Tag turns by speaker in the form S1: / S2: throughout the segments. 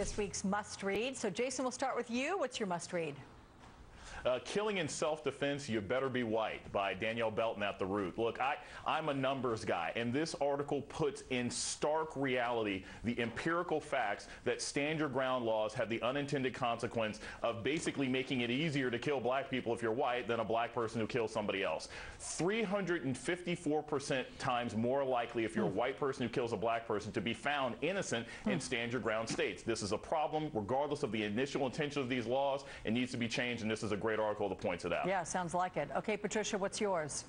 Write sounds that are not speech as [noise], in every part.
S1: this week's must read. So, Jason, we'll start with you. What's your must read?
S2: Uh, Killing in Self-Defense, You Better Be White by Danielle Belton at The Root. Look, I, I'm a numbers guy, and this article puts in stark reality the empirical facts that stand your ground laws have the unintended consequence of basically making it easier to kill black people if you're white than a black person who kills somebody else. 354% times more likely if you're a white person who kills a black person to be found innocent in stand your ground states. This is a problem regardless of the initial intention of these laws. It needs to be changed, and this is a great article that points it out.
S1: Yeah, sounds like it. Okay, Patricia, what's yours?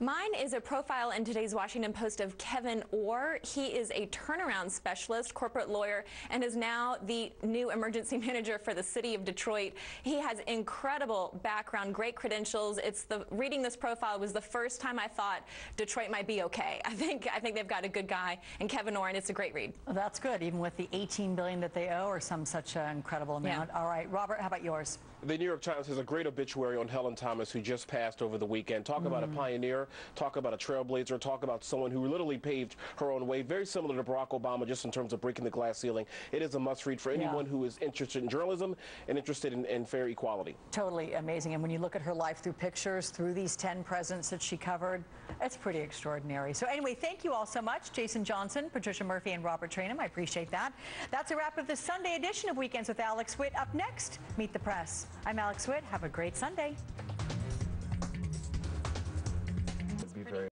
S3: Mine is a profile in today's Washington Post of Kevin Orr. He is a turnaround specialist, corporate lawyer, and is now the new emergency [laughs] manager for the city of Detroit. He has incredible background, great credentials. It's the reading this profile was the first time I thought Detroit might be okay. [laughs] I think I think they've got a good guy in Kevin Orr, and it's a great read.
S1: Well, that's good, even with the 18 billion that they owe, or some such uh, incredible amount.
S3: Yeah.
S1: All right, Robert, how about yours?
S4: The New York Times has a great obituary on Helen Thomas, who just passed over the weekend. Talk about a
S1: Mm.
S4: Pioneer, talk about a trailblazer, talk about someone who literally paved her own way. Very similar to Barack Obama, just in terms of breaking the glass ceiling. It is a must read for anyone who is interested in journalism and interested in, in fair equality.
S1: Totally amazing. And when you look at her life through pictures, through these 10 presidents that she covered, it's pretty extraordinary. So, anyway, thank you all so much. Jason Johnson, Patricia Murphy, and Robert Traynham. I appreciate that. That's a wrap of the Sunday edition of Weekends with Alex Witt. Up next, Meet the Press. I'm Alex Witt. Have a great Sunday.